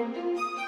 thank you.